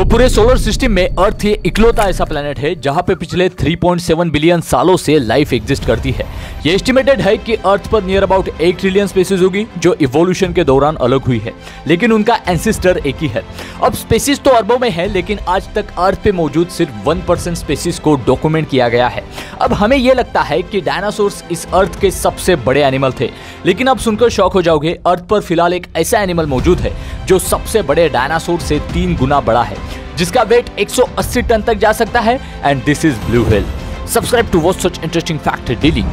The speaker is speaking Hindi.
तो पूरे सोलर सिस्टम में अर्थ ये इकलौता ऐसा प्लेनेट है, जहाँ पे पिछले 3.7 बिलियन सालों से लाइफ एग्जिस्ट करती है। ये एस्टिमेटेड है कि अर्थ पर नियर अबाउट एक ट्रिलियन स्पेसीज होगी, जो इवोल्यूशन के दौरान अलग हुई है। लेकिन उनका एंसिस्टर एक ही है। अब स्पेसीज तो अरबों में है, लेकिन आज तक अर्थ पे मौजूद सिर्फ़ वन परसेंट स्पेसीज को डॉक्यूमेंट किया गया है। अब हमें यह लगता है कि डायनासोर्स इस अर्थ के सबसे बड़े एनिमल थे। लेकिन अब सुनकर शौक हो जाओगे अर्थ पर फ़िलहाल एक ऐसा एनिमल मौजूद है, जो सबसे बड़े डायनासोर से तीन गुना बड़ा है। जिसका वेट 180 टन तक जा सकता है and this is blue hill subscribe to watch such interesting fact daily